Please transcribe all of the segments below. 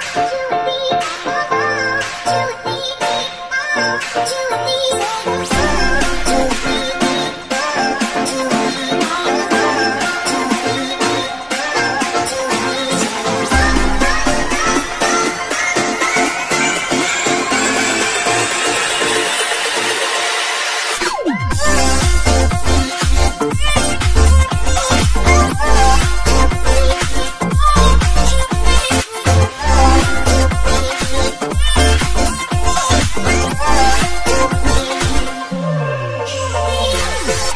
to be? Peace.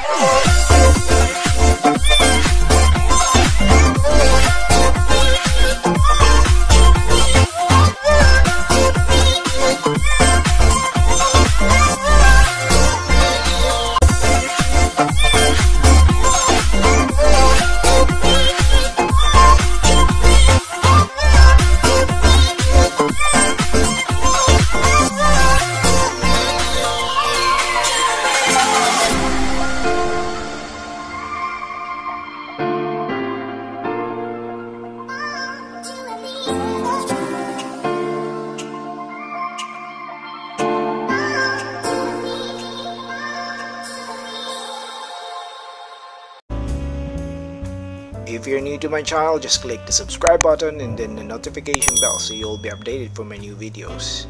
If you're new to my channel, just click the subscribe button and then the notification bell so you'll be updated for my new videos.